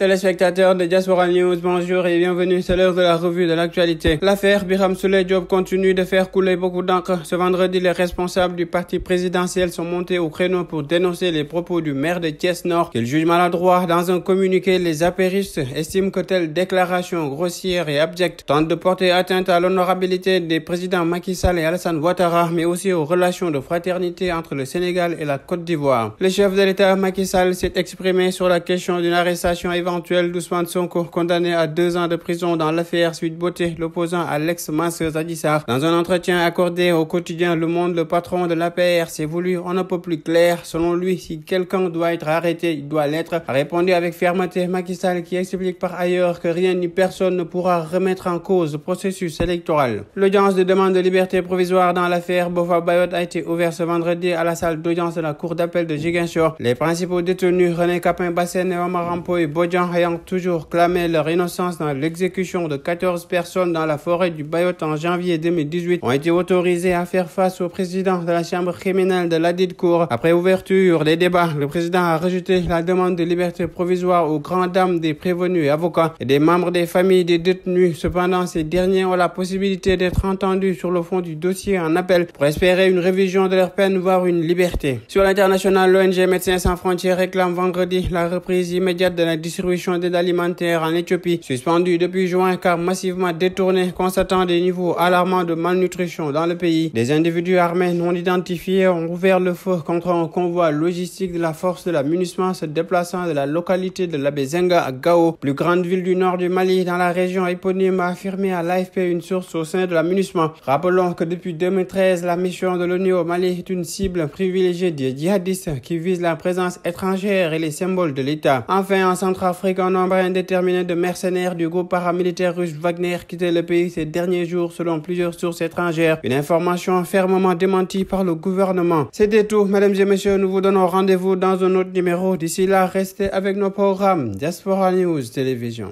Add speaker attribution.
Speaker 1: Téléspectateurs de Diaspora News, bonjour et bienvenue, c'est l'heure de la revue de l'actualité. L'affaire Biram Souley Diop continue de faire couler beaucoup d'encre. Ce vendredi, les responsables du parti présidentiel sont montés au créneau pour dénoncer les propos du maire de Thiès Nord qu'il juge maladroit. Dans un communiqué, les apéristes estiment que telle déclaration grossière et abjecte tente de porter atteinte à l'honorabilité des présidents Macky Sall et Alassane Ouattara, mais aussi aux relations de fraternité entre le Sénégal et la Côte d'Ivoire. Le chef de l'État Macky Sall s'est exprimé sur la question d'une arrestation éventuelle éventuel d'Ousmane Sonko, condamné à deux ans de prison dans l'affaire Suite Beauté, l'opposant à l'ex-masseuse Adissar. Dans un entretien accordé au quotidien Le Monde, le patron de l'APR s'est voulu on ne peut plus clair. Selon lui, si quelqu'un doit être arrêté, il doit l'être. A répondu avec fermeté Macky Sall qui explique par ailleurs que rien ni personne ne pourra remettre en cause le processus électoral. L'audience de demande de liberté provisoire dans l'affaire Bofa Bayot a été ouverte ce vendredi à la salle d'audience de la cour d'appel de Giguinchor. Les principaux détenus René Capin-Bassène et Omar Rampoy ayant toujours clamé leur innocence dans l'exécution de 14 personnes dans la forêt du Bayot en janvier 2018 ont été autorisés à faire face au président de la chambre criminelle de ladite cour. Après ouverture des débats, le président a rejeté la demande de liberté provisoire aux grandes dames des prévenus et avocats et des membres des familles des détenus. Cependant, ces derniers ont la possibilité d'être entendus sur le fond du dossier en appel pour espérer une révision de leur peine, voire une liberté. Sur l'international, l'ONG Médecins sans frontières réclame vendredi la reprise immédiate de la distribution d'aide alimentaire en Éthiopie, suspendue depuis juin car massivement détournée, constatant des niveaux alarmants de malnutrition dans le pays. Des individus armés non identifiés ont ouvert le feu contre un convoi logistique de la force de la MINUSMA se déplaçant de la localité de l'Abezenga à Gao, plus grande ville du nord du Mali, dans la région éponyme, a affirmé à l'AFP une source au sein de la MINUSMA. Rappelons que depuis 2013, la mission de l'ONU au Mali est une cible privilégiée des djihadistes qui visent la présence étrangère et les symboles de l'État. Enfin, en Centrafrique, un nombre indéterminé de mercenaires du groupe paramilitaire russe Wagner quittait le pays ces derniers jours selon plusieurs sources étrangères. Une information fermement démentie par le gouvernement. C'était tout, mesdames et messieurs. Nous vous donnons rendez-vous dans un autre numéro. D'ici là, restez avec nos programmes Diaspora News Télévision.